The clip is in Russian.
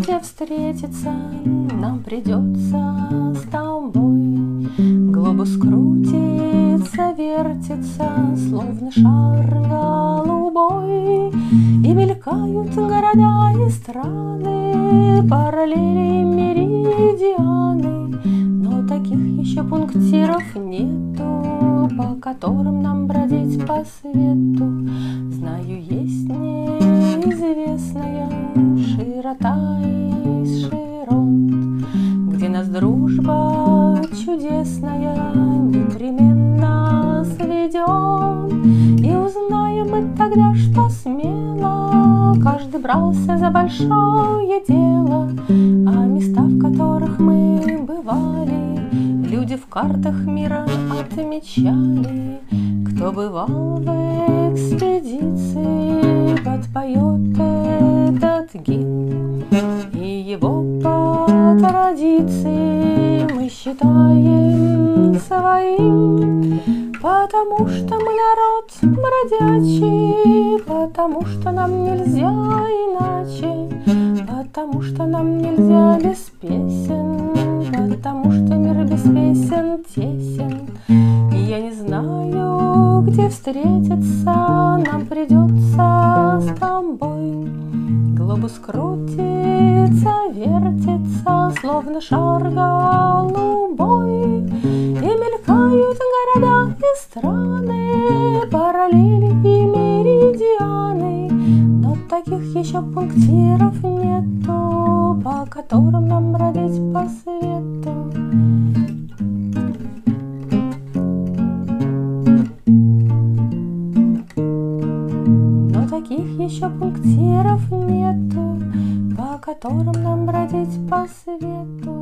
где встретиться нам придется с тобой. Глобус крутится, вертится, словно шар голубой, И мелькают города и страны, параллели меридианы, Но таких еще пунктиров нету, по которым нам бродить по свету. Широта и широт, Где нас дружба чудесная непременно сведет. И узнаем мы тогда, что смело Каждый брался за большое дело, А места, в которых мы бывали, Люди в картах мира отмечали. Кто бывал в экспедиции, подпоет традиции мы считаем своим, Потому что мы народ бродячий, Потому что нам нельзя иначе, Потому что нам нельзя без песен, Потому что мир без песен тесен, И я не знаю, где встретиться Нам придется с тобой. Глобус вертится, Словно шар голубой, И мелькают города и страны, Параллели и меридианы, Но таких еще пунктиров нету, По которым нам бродить по свету. Но таких еще пунктиров нету, По которым нам бродить по свету.